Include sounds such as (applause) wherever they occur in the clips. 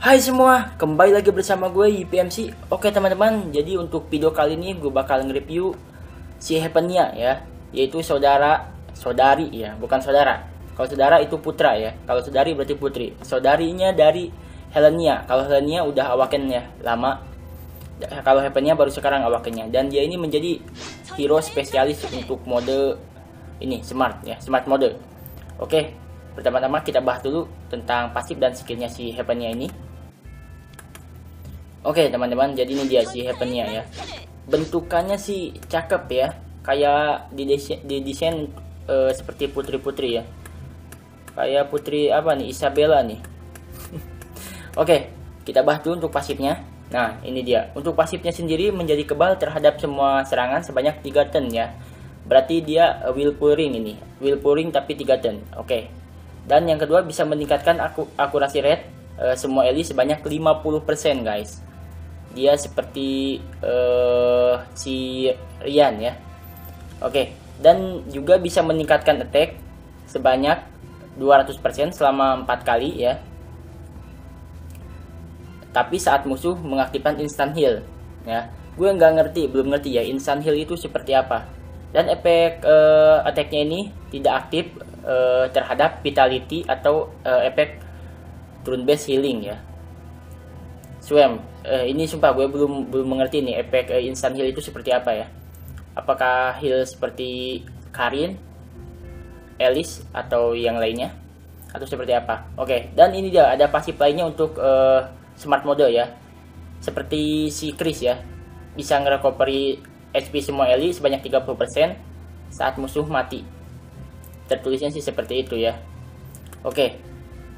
Hai semua, kembali lagi bersama gue YPMC Oke teman-teman, jadi untuk video kali ini gue bakal nge-review si Hapenia ya. Yaitu saudara, saudari ya, bukan saudara. Kalau saudara itu putra ya, kalau saudari berarti putri. Saudarinya dari Helenia, kalau Helenia udah awakennya lama. Kalau Hapenia baru sekarang awakennya. Dan dia ini menjadi hero spesialis untuk mode ini, smart ya, smart mode. Oke, pertama-tama kita bahas dulu tentang pasif dan skillnya si Hapenia ini Oke teman-teman, jadi ini dia si Happennya ya. Bentukannya sih cakep ya, kayak di desain, uh, seperti putri-putri ya. Kayak putri apa nih, Isabella nih. (laughs) Oke, kita bahas dulu untuk pasifnya. Nah, ini dia. Untuk pasifnya sendiri menjadi kebal terhadap semua serangan sebanyak 3 turn ya. Berarti dia uh, will pouring ini. Will pouring tapi 3 turn. Oke. Dan yang kedua bisa meningkatkan aku akurasi rate uh, semua eli sebanyak 50% guys dia seperti uh, si Rian ya. Oke, dan juga bisa meningkatkan attack sebanyak 200% selama 4 kali ya. Tapi saat musuh mengaktifkan instant heal ya. Gue nggak ngerti, belum ngerti ya instant heal itu seperti apa. Dan efek uh, attacknya ini tidak aktif uh, terhadap vitality atau uh, efek turn based healing ya. Swam uh, ini sumpah gue belum belum mengerti nih efek uh, instant heal itu seperti apa ya apakah heal seperti Karin Elis atau yang lainnya atau seperti apa oke okay. dan ini dia ada pasif lainnya untuk uh, smart mode ya seperti si Chris ya bisa ngerecovery HP semua Eli sebanyak 30% saat musuh mati tertulisnya sih seperti itu ya oke okay.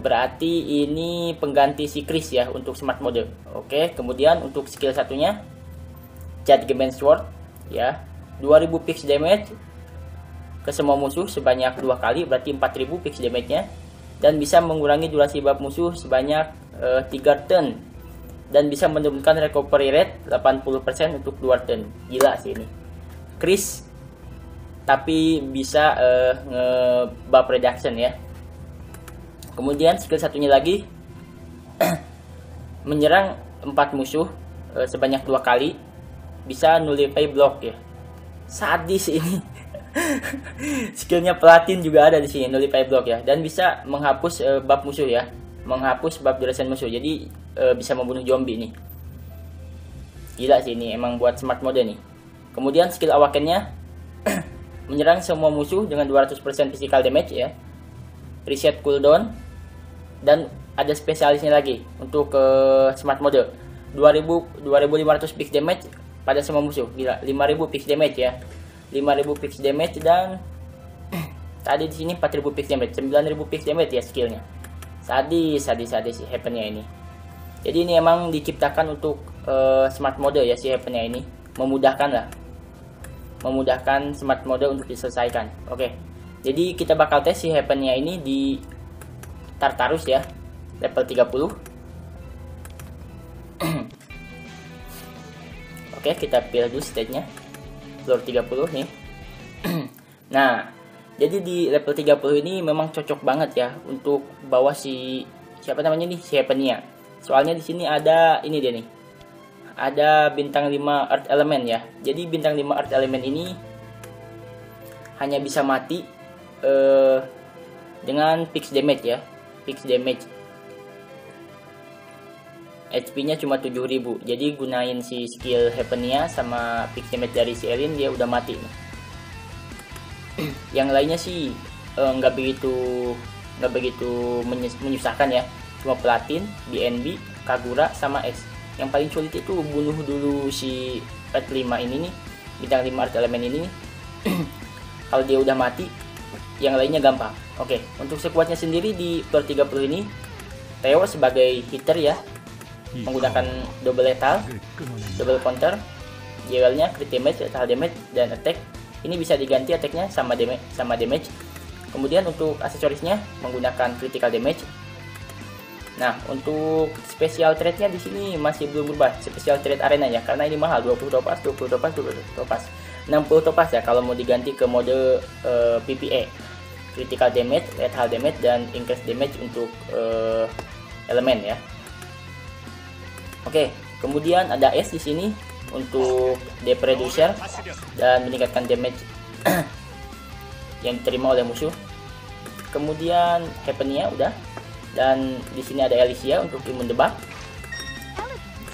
Berarti ini pengganti si Chris ya untuk smart mode. Oke, kemudian untuk skill satunya Judgment Sword ya. 2000 pix damage ke semua musuh sebanyak dua kali berarti 4000 pix damage-nya dan bisa mengurangi durasi bab musuh sebanyak eh, 3 turn dan bisa menurunkan recovery rate 80% untuk 2 turn. Gila sih ini. Chris tapi bisa uh, nge buff reduction ya Kemudian skill satunya lagi (clears throat) menyerang empat musuh e, sebanyak dua kali bisa nullify block ya. Sadis ini. (laughs) Skillnya pelatin juga ada di sini nullify block ya dan bisa menghapus e, bab musuh ya. Menghapus bab duration musuh. Jadi e, bisa membunuh zombie nih. Gila sih ini emang buat smart mode nih. Kemudian skill awakennya (clears throat) menyerang semua musuh dengan 200% physical damage ya. Reset cooldown dan ada spesialisnya lagi untuk ke uh, smart mode. 2000 2500 pix damage pada semua musuh. Gila 5000 pix damage ya. 5000 pix damage dan (clears throat) tadi di sini 4000 pix damage. 9000 pix damage ya skillnya. Sadis sadis sadis si happennya ini. Jadi ini emang diciptakan untuk uh, smart mode ya si happennya ini. Memudahkan lah. Memudahkan smart mode untuk diselesaikan. Oke. Jadi kita bakal tes si happennya ini di Tartarus ya level 30 (clears throat) Oke kita pilih dulu stage-nya floor 30 nih (clears throat) Nah jadi di level 30 ini memang cocok banget ya untuk bawa si siapa namanya nih si Hapenia. Soalnya di sini ada ini dia nih. Ada bintang 5 Earth Element ya. Jadi bintang 5 Earth Element ini hanya bisa mati uh, dengan fix damage ya fix damage. HP nya cuma 7000 jadi gunain si skill Hapenia sama fix damage dari si Elin dia udah mati. Nih (clears throat) yang lainnya sih eh, nggak uh, begitu nggak begitu menyusahkan ya. Cuma platin BNB Kagura sama S yang paling sulit itu bunuh dulu si Earth 5 ini nih bintang 5 Earth elemen ini nih. (clears throat) Kalau dia udah mati yang lainnya gampang Oke, untuk sekuatnya sendiri di floor 30 ini Theo sebagai hitter ya menggunakan double lethal, double counter, jewelnya crit damage, lethal damage dan attack. Ini bisa diganti attacknya sama damage sama damage. Kemudian untuk aksesorisnya menggunakan critical damage. Nah, untuk special trade-nya di sini masih belum berubah. Special trade arena ya, karena ini mahal 20 topas, 20 topas, 20 topas. 60 topas ya kalau mau diganti ke mode uh, eh, PPE critical damage, lethal damage dan increase damage untuk uh, elemen ya. Oke, kemudian ada S di sini untuk DP reducer dan meningkatkan damage (clears throat) yang diterima oleh musuh. Kemudian Hapenia udah dan di sini ada Alicia untuk imun debat.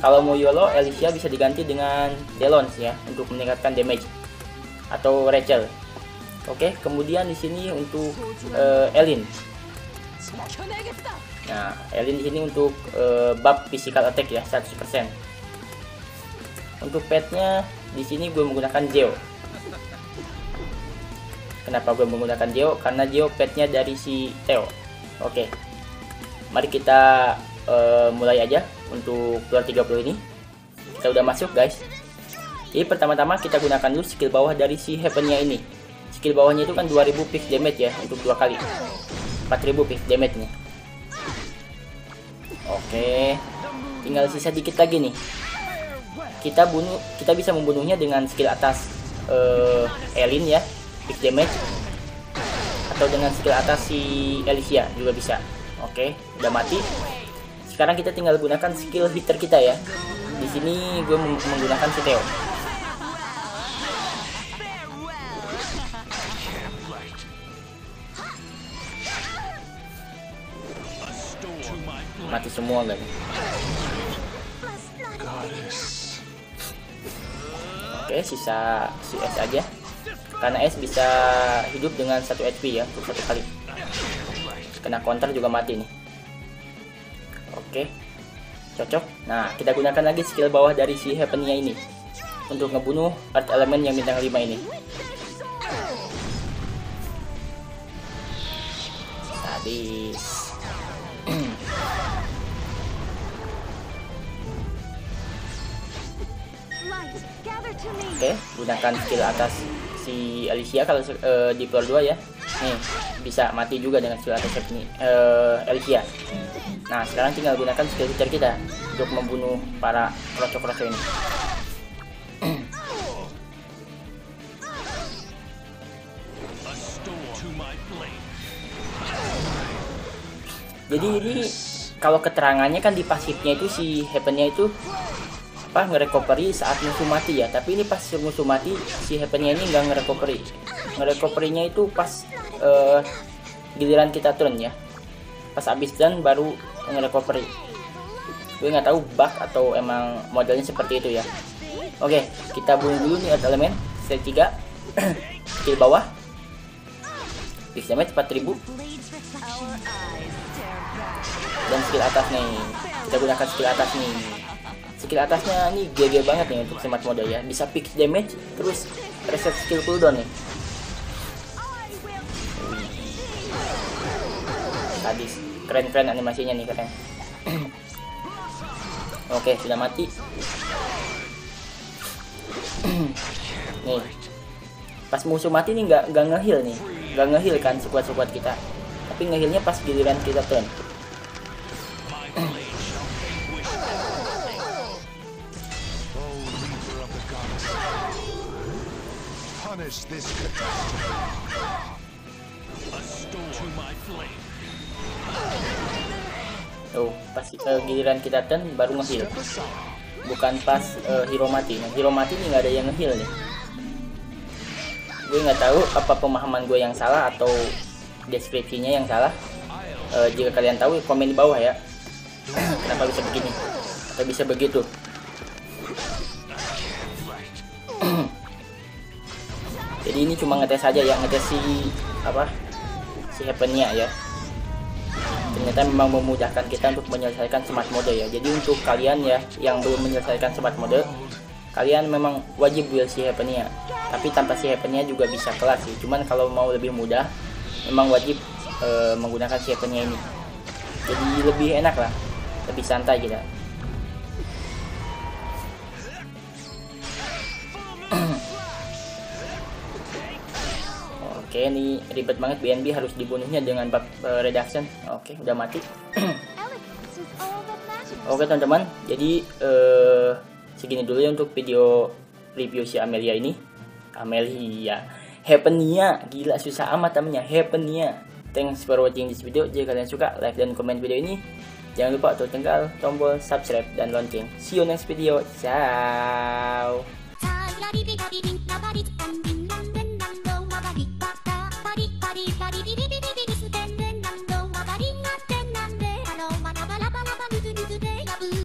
Kalau mau YOLO, Alicia bisa diganti dengan Delons ya untuk meningkatkan damage atau Rachel. Oke, kemudian di sini untuk uh, Elin. Nah, Elin di sini untuk uh, buff physical attack ya 100%. Untuk petnya di sini gue menggunakan Geo. Kenapa gue menggunakan Geo? Karena Geo petnya dari si Theo. Oke. Mari kita uh, mulai aja untuk keluar 30 ini. Kita udah masuk, guys. Jadi pertama-tama kita gunakan dulu skill bawah dari si Heavennya ini. Skill bawahnya itu kan 2000 pick damage ya untuk dua kali. 4000 pick damage nya oke. Tinggal sisa dikit lagi nih. Kita bunuh kita bisa membunuhnya dengan skill atas uh, Elin ya pick damage. Atau dengan skill atas si Alicia juga bisa. Oke udah mati sekarang kita tinggal gunakan skill hitter kita ya. Di sini gue menggunakan si mati semua kan oke sisa si S aja. Karena S bisa hidup dengan satu HP ya satu kali. Kena counter juga mati nih oke. Cocok. Nah kita gunakan lagi skill bawah dari si Heavennya ini. Untuk ngebunuh art elemen yang bintang 5 ini. Sadis Oke, gunakan skill atas si Alicia kalau uh, di floor 2 ya. Nih, bisa mati juga dengan skill atas ini uh, Alicia. Nah, sekarang tinggal gunakan skill feature kita untuk membunuh para kroco-kroco ini. (clears throat) Jadi ini kalau keterangannya kan di pasifnya itu si Heavennya itu apa ngerecovery saat musuh mati ya. Tapi ini pas musuh mati si happennya ini nggak ngerecovery. Ngerecoverynya itu pas uh, giliran kita turun ya pas habis dan baru ngerecovery. Gue nggak tahu bug atau emang modelnya seperti itu ya. Oke kita bunuh dulu nih elemen. Set 3 skill (clears throat) bawah. Fix damage 4000 dan skill atas nih. Kita gunakan skill atas nih. Skill atasnya ini GG banget nih untuk smart mode ya. Bisa fix damage terus reset skill cooldown nih sadis keren-keren animasinya nih keren (clears throat) oke sudah mati. (clears throat) Nih. Pas musuh mati nih nggak nggak ngehil nih. Nggak ngehil kan sekuat sekuat kita. Tapi ngehilnya pas giliran kita turn. Oh, pas uh, giliran kita turn baru ngeheal. Bukan pas uh, hero mati. Nah, hero mati ini nggak ada yang ngeheal nih. Gue nggak tahu apa pemahaman gue yang salah atau deskripsinya yang salah. Uh, jika kalian tahu komen di bawah ya. Kenapa bisa begini atau bisa begitu? (clears throat) jadi ini cuma ngetes aja ya ngetes si apa si happennya ya ternyata memang memudahkan kita untuk menyelesaikan smart mode ya. Jadi untuk kalian ya yang belum menyelesaikan smart mode kalian memang wajib build si happennya tapi tanpa si happennya juga bisa kelas sih. Cuman kalau mau lebih mudah memang wajib e, menggunakan si happennya ini. Jadi lebih enak lah lebih santai kita Oke, ini ribet banget BNB harus dibunuhnya dengan bug uh, reduction. Oke, udah mati. Oke teman-teman, jadi uh, segini dulu ya untuk video review si Amelia ini. Amelia, Happenia, gila susah amat namanya Happenia. Thanks for watching this video. Jika kalian suka, like dan komen video ini. Jangan lupa untuk tinggal tombol subscribe dan lonceng. See you next video. Ciao.